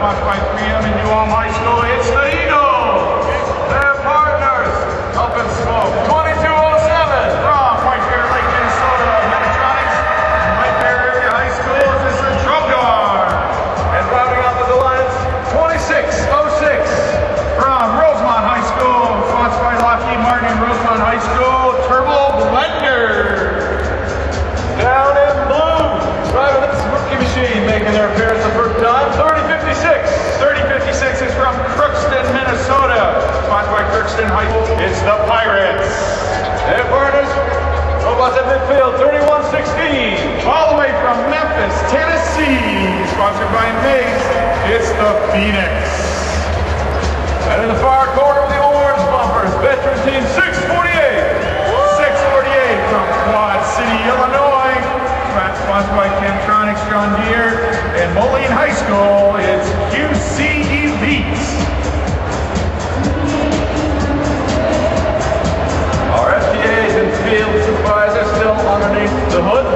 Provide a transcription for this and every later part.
much by freedom and you all my story. It's the sponsored by Mace, it's the Phoenix. And in the far corner of the orange bumpers, veteran team 648. 648 from Quad City, Illinois. Sponsored by Camtronics, John Deere, and Moline High School, it's QC Elites. Our FTA's and field supervisors still underneath the hood.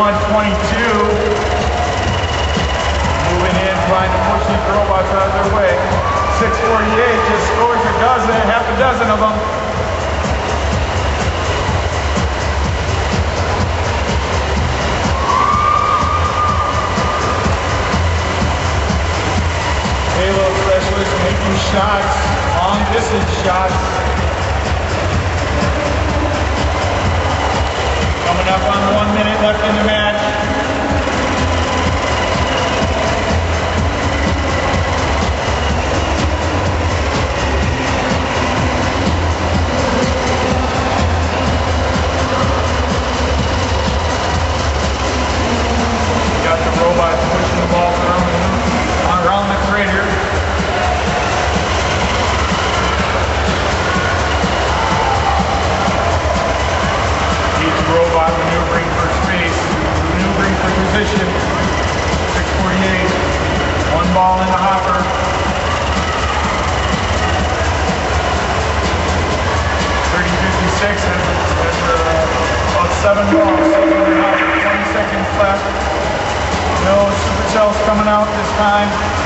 122. Moving in, trying to push these robots out of their way. 648 just scores a dozen, half a dozen of them. Payload specialist making shots, long distance shots. seven balls. So 20 seconds left. No super coming out this time.